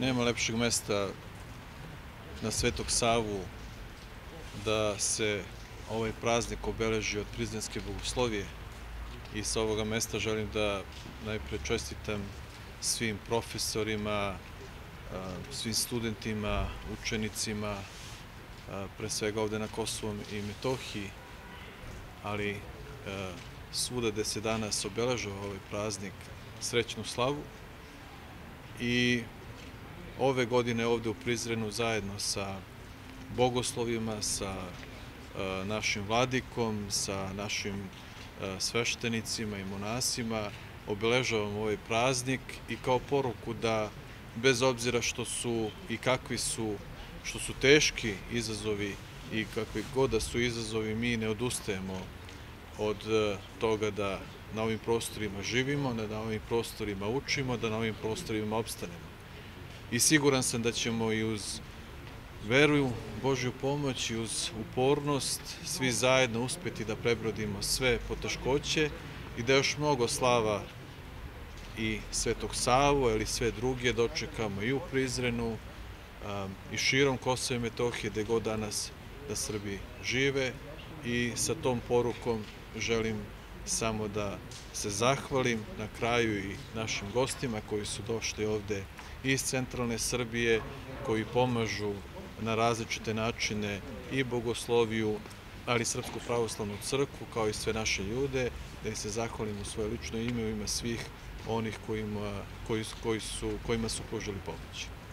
Nema lepšeg mesta na Svetog Savu da se ovaj praznik obeleži od prizdenske bogoslovije. I sa ovoga mesta želim da najpre čestitam svim profesorima, svim studentima, učenicima, pre svega ovde na Kosovom i Metohiji, ali svuda gde se danas obeležava ovaj praznik srećnu slavu. I ove godine ovde u Prizrenu zajedno sa bogoslovima, sa našim vladikom, sa našim sveštenicima i monasima obeležavamo ovaj praznik i kao poruku da bez obzira što su i kakvi su, što su teški izazovi i kakvi god da su izazovi, mi ne odustajemo od toga da na ovim prostorima živimo, da na ovim prostorima učimo, da na ovim prostorima obstanemo. I siguran sam da ćemo i uz veru, Božju pomoć i uz upornost svi zajedno uspeti da prebrodimo sve poteškoće i da još mnogo slava i Svetog Savu, ali sve druge dočekamo i u Prizrenu i širom Kosova i Metohije, gde god danas da Srbi žive. I sa tom porukom želim samo da se zahvalim na kraju i našim gostima koji su došli ovde iz centralne Srbije, koji pomažu na različite načine i bogosloviju, ali i Srpsku pravoslavnu crkvu, kao i sve naše ljude, da im se zahvalim u svoje lično ime, u ime svih onih kojima, koji, koji su, kojima su poželi pomoći.